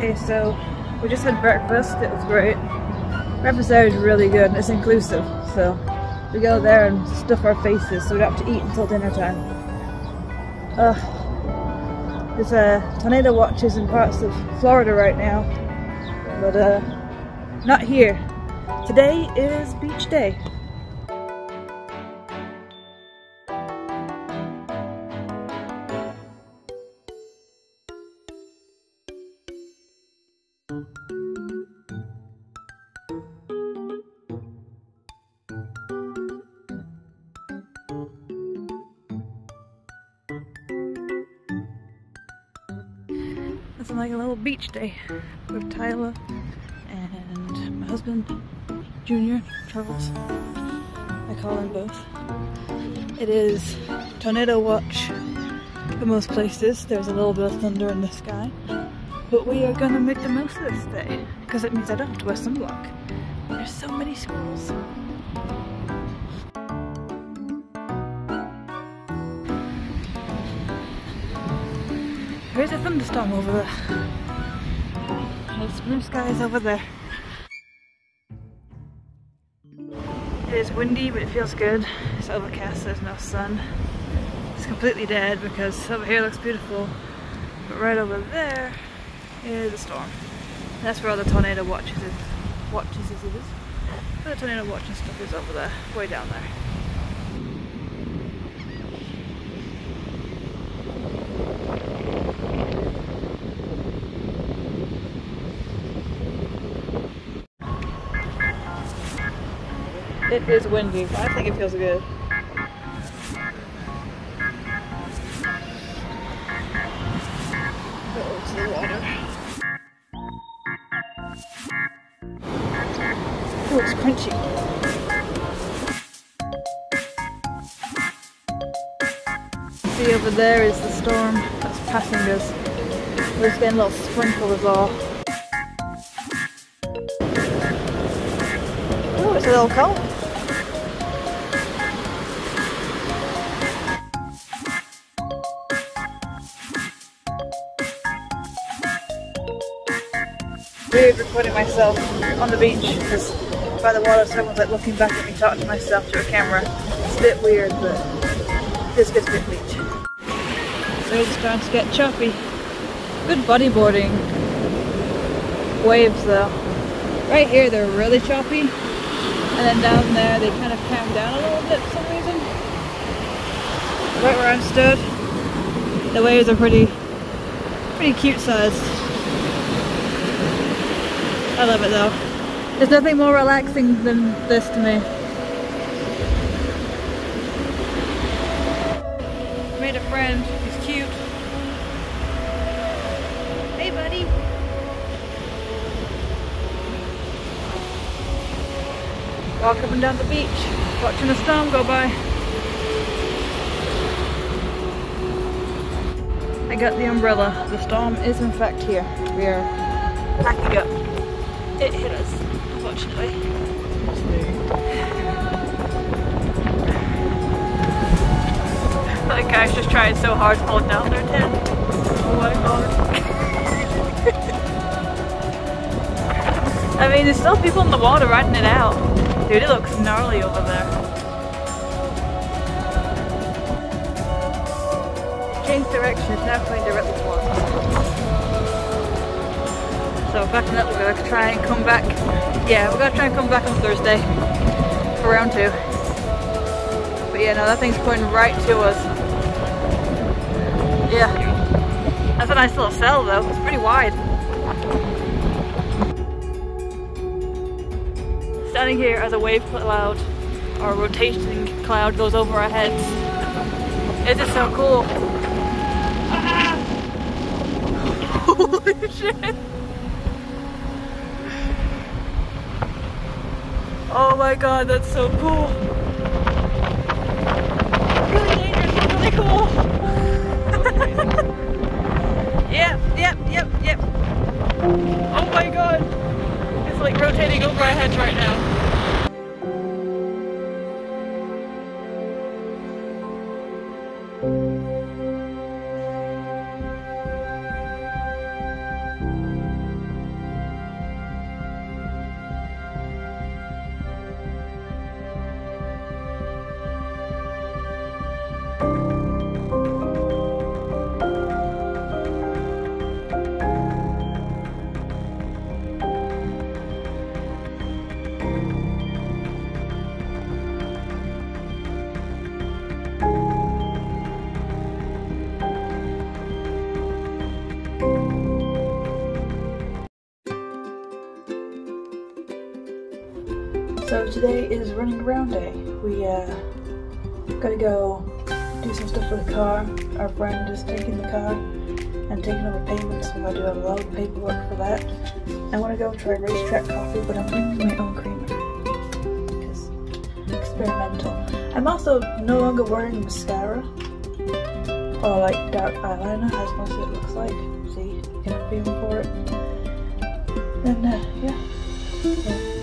Okay, so we just had breakfast. It was great. Breakfast there is really good. It's inclusive, so we go there and stuff our faces so we don't have to eat until dinner time. Uh, there's a tornado watches in parts of Florida right now, but uh, not here. Today is beach day. Like a little beach day with Tyler and my husband, Junior, Charles. I call them both. It is tornado watch for most places. There's a little bit of thunder in the sky. But we are gonna make the most of this day because it means I don't have to wear sunblock. There's so many squirrels. There's a thunderstorm over there. There's blue skies over there. It is windy, but it feels good. It's overcast, there's no sun. It's completely dead because over here looks beautiful, but right over there is a storm. That's where all the tornado watches is. Watches is. Where the tornado watch and stuff is over there, way down there. It is windy, I think it feels good. Oh, the water. Oh, it's crunchy. See over there is the storm that's passing us. Getting a little sprinkle as well. Oh, it's a little cold. Recording myself on the beach because by the water someone's like looking back at me talking to myself through a camera. It's a bit weird but this gets a bit beach. Waves starting to get choppy. Good bodyboarding. Waves though. Right here they're really choppy and then down there they kind of calm down a little bit for some reason. Right where I'm stood the waves are pretty pretty cute sized. I love it though. There's nothing more relaxing than this to me. Made a friend. He's cute. Hey, buddy. Walk up and down the beach, watching the storm go by. I got the umbrella. The storm is in fact here. We are packing up it hit us, unfortunately. That guy's just trying so hard to hold down their tent. Oh my god. I mean, there's still people in the water riding it out. Dude, it looks gnarly over there. Change direction, it's now going directly towards. So backing up, we're gonna try and come back. Yeah, we're gonna try and come back on Thursday for round two. But yeah, no, that thing's coming right to us. Yeah, that's a nice little cell though. It's pretty wide. Standing here as a wave cloud or rotating cloud goes over our heads. It is so cool. Holy shit! Oh my god, that's so cool. Really dangerous, but really cool. yep, yep, yep, yep. Oh my god. is like rotating over our heads right now. Today is running around day. We uh, gotta go do some stuff with the car. Our friend is taking the car and taking over payments. We gotta do a lot of paperwork for that. I wanna go try RaceTrac coffee, but I'm bringing my own creamer because experimental. I'm also no longer wearing mascara or like dark eyeliner, as most it looks like. See, you a feel for it. And uh, yeah. yeah.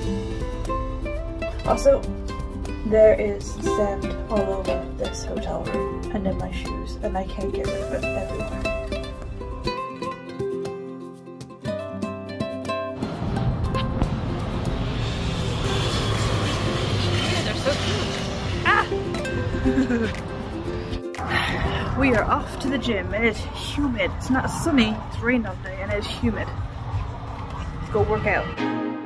Also, there is sand all over this hotel room and in my shoes, and I can't get rid of it everywhere. Ah! we are off to the gym. It is humid. It's not sunny, it's rained all day, and it is humid. Let's go work out.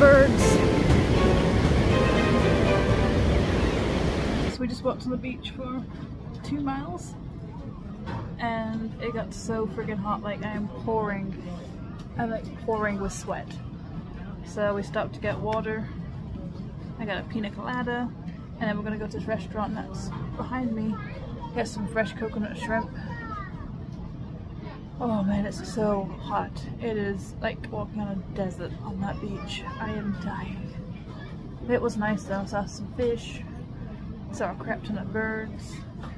Birds. So we just walked on the beach for two miles. And it got so freaking hot like I am pouring I'm like pouring with sweat. So we stopped to get water. I got a pina colada. And then we're gonna go to this restaurant that's behind me. Get some fresh coconut shrimp Oh man, it's so hot. It is like walking on a desert on that beach. I am dying. It was nice though. I saw some fish. Saw crap ton of birds.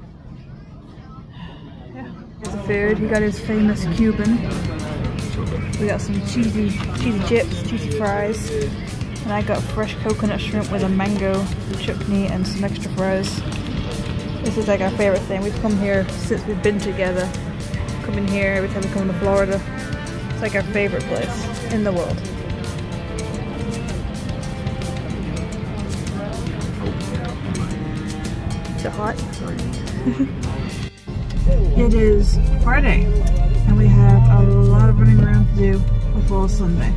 Yeah. The food. He got his famous Cuban. We got some cheesy, cheesy chips, cheesy fries. And I got fresh coconut shrimp with a mango chutney and some extra fries. This is like our favorite thing. We've come here since we've been together coming here every time we come to Florida. It's like our favorite place in the world. Is it hot? it is Friday and we have a lot of running around to do before Sunday.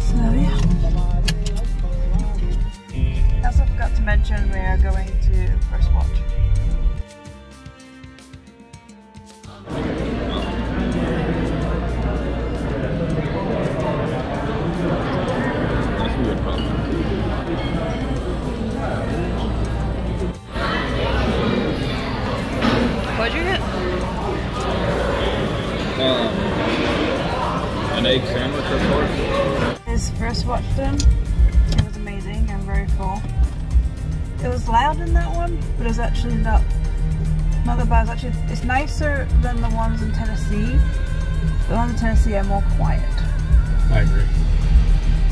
So yeah. I also forgot to mention we are going to First but it was actually not not that bad. It's actually it's nicer than the ones in Tennessee. The ones in Tennessee are more quiet. I agree.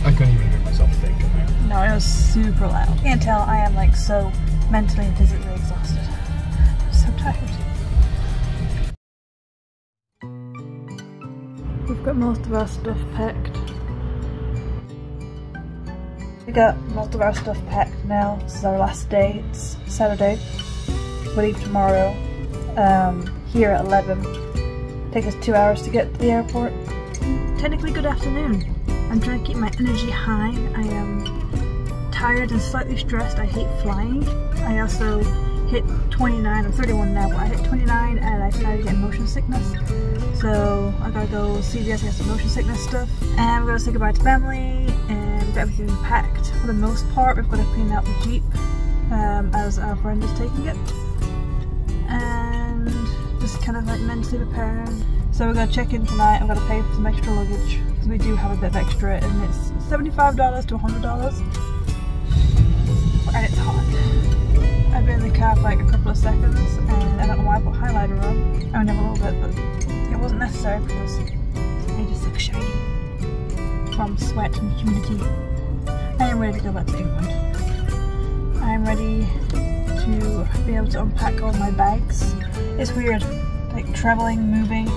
I couldn't even hear myself think in there. No, it was super loud. You can't tell I am like so mentally and physically exhausted. I'm so tired. We've got most of our stuff packed. We got most of our stuff packed now. This is our last day. It's Saturday. Leave tomorrow um, here at 11. Take us two hours to get to the airport. Technically good afternoon. I'm trying to keep my energy high. I am tired and slightly stressed. I hate flying. I also hit 29, I'm 31 now, but I hit 29 and I started getting motion sickness. So I gotta go see if CVS get some motion sickness stuff. And we're gonna say goodbye to family and everything packed. For the most part, we've got to clean out the Jeep um, as our friend is taking it. Kind of like mentally preparing. So we're gonna check in tonight, I'm gonna pay for some extra luggage. Because we do have a bit of extra and it's $75 to $100. And it's hot. I've been in the car for like a couple of seconds and I don't know why I put highlighter on. I only have a little bit, but it wasn't necessary because I just look shiny from sweat and humidity. I am ready to go back to England. I am ready to be able to unpack all my bags. It's weird, like traveling, moving.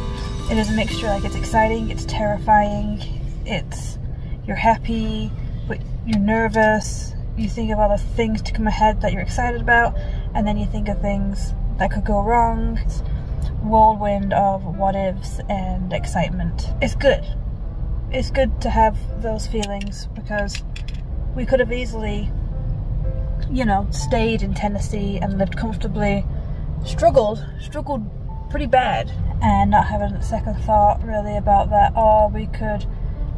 It is a mixture, like it's exciting, it's terrifying, it's, you're happy, but you're nervous, you think of all the things to come ahead that you're excited about, and then you think of things that could go wrong. It's whirlwind of what ifs and excitement. It's good. It's good to have those feelings because we could have easily, you know, stayed in Tennessee and lived comfortably, struggled, struggled pretty bad, and not having a second thought really about that. Or we could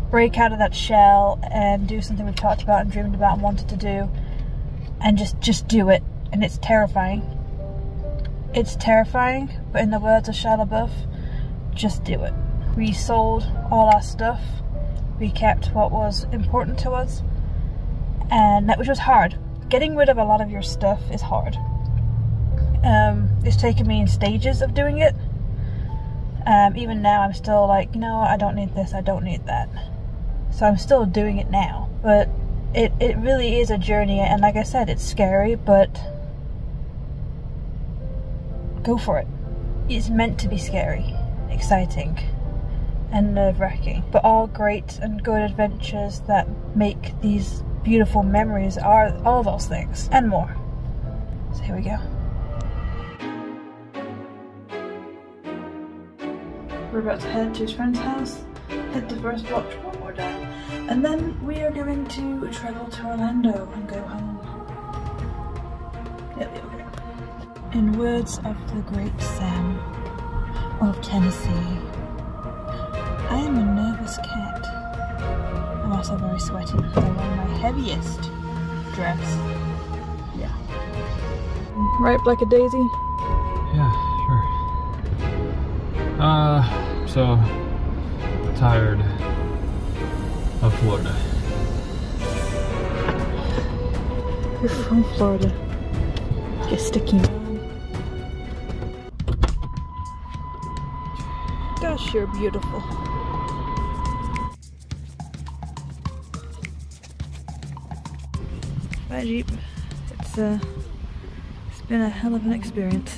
break out of that shell and do something we've talked about and dreamed about and wanted to do and just just do it. And it's terrifying. It's terrifying but in the words of Shia LaBeouf just do it. We sold all our stuff. We kept what was important to us. And that which was hard. Getting rid of a lot of your stuff is hard um, it's taken me in stages of doing it um, even now I'm still like you know I don't need this I don't need that so I'm still doing it now. But it, it really is a journey, and like I said, it's scary, but go for it. It's meant to be scary, exciting, and nerve-wracking, but all great and good adventures that make these beautiful memories are all those things, and more. So here we go. We're about to head to his friend's house, hit the First Watch one more time, and then we are going to travel to Orlando and go home. In words of the great Sam of Tennessee, I am a nervous cat. I'm also very sweaty because I'm wearing my heaviest dress. Yeah. Right, like a daisy? Yeah. Uh, so tired of Florida. You're from Florida. You're sticky. Gosh, you're beautiful. Bye, Jeep. It's uh, it's been a hell of an experience.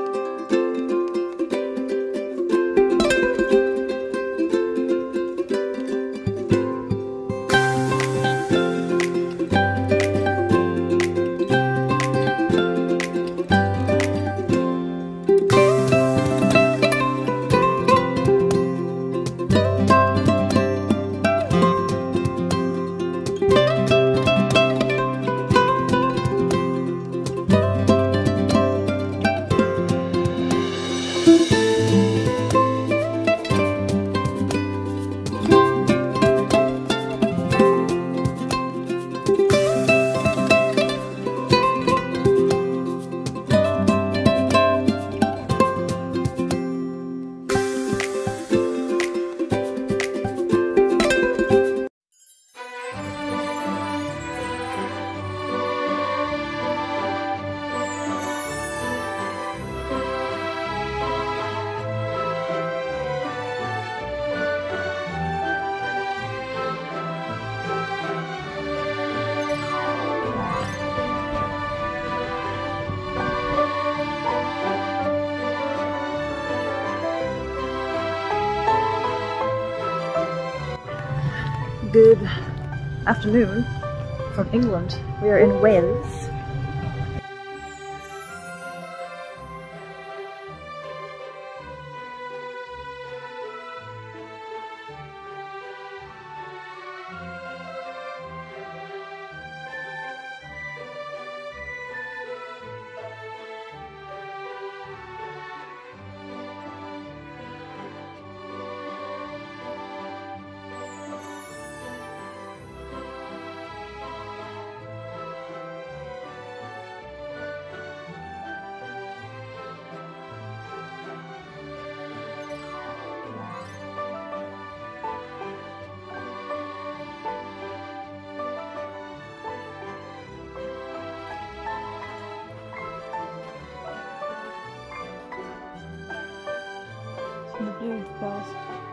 good afternoon from England. We are in Wales. Some blue bells.